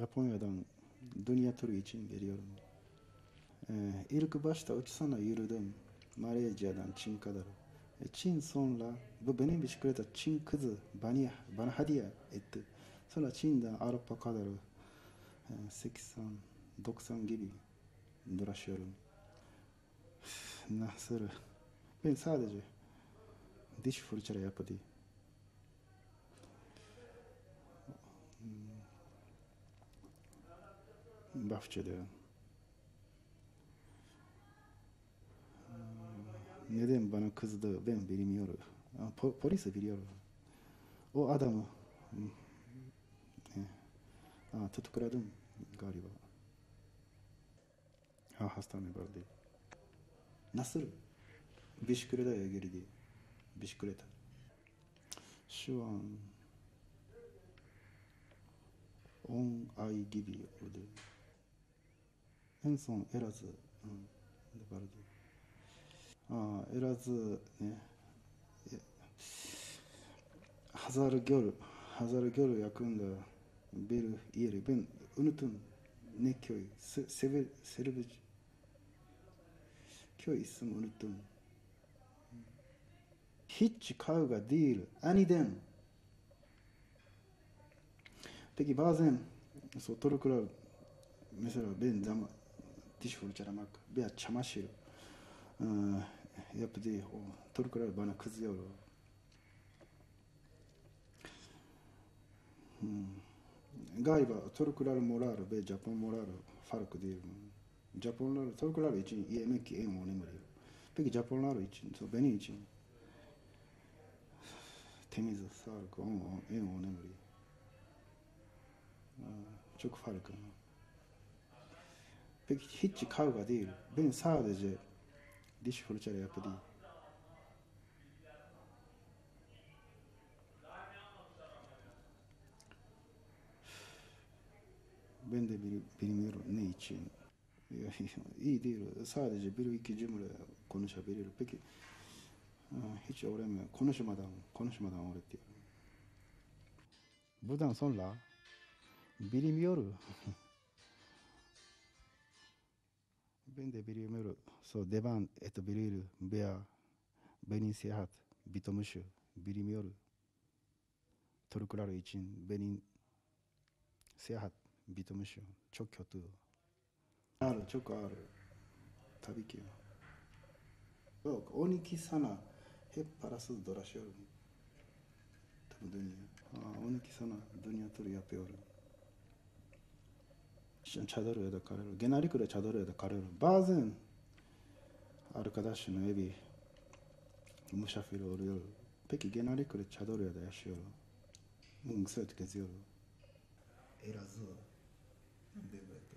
Japonya'dan dünya turu için geliyorum. Ee, ilk başta üç sene yürüdüm. Malezya'dan Çin kadar. E, Çin sonra bu benim bisiklete Çin kızı bana, bana hediye etti. Sonra Çin'den Avrupa kadar e, 80, 90 gibi dolaşıyorum. Nasıl? Ben sadece diş fırçaları yaptı. Bahçede. Neden bana kızdı ben bilmiyorum. Po polis biliyor. O adamı e, tutukladım galiba. Ha, hastane vardı. Nasıl? Bisiklete girdi. Bisiklet. Şu an 10 ay gibi oldu. ヘンソン、エラズ、うん、デバルディ。ああ、エラズ、ね。ハザル・ギョル、ハザル・ギョル、役んだ、ビル・イエル、ベン、ウヌトン、ネ・キョイ、セヴセルヴジ、キョイ、スム・ウヌトン。ヒッチ・カウガ・ディール、アニデン。ペキ・バーゼン、ソトル・クラブ、メセラ・ベン・ザマ。Diş fırçalamak veya çamaşır e, yaptı. O Turklar bana kızıyor. Hmm. Galiba Turklar moral ve Japon moral farklı değil. Japonlar, Turklar için yemek en önemli. Peki Japonlar için, so benim için temiz, sağlık en önemli. Çok farklı. Peki hiç kavga değil. Ben sadece diş fırçalı yapı değil. Ben de bilmiyorum ne için. İyi değil. Sadece bir iki cümle konuşabilir. Peki hiç öğrenmiyor. Konuşmadan, konuşmadan öğretiyor. Buradan sonra bilmiyorum. Ben de bilmiyorum. So devam edebilir veya benim seyahat bitmiş bilmiyorum. Türkler için benim seyahat bitmiş. Çok kötü. Ağır, çok ağır. Tabii ki. Yok, 12 sene hep parasız dolaşıyorum. Tabii dünya. Aa, 12 sene dünya turu yapıyorum. çadırı da karıyor. Genellikle çadırı da karıyor. Bazen arkadaşın evi misafir oluyor. Peki genellikle çadırda yaşıyor. Sırt geziyor. Elazığ, devlet,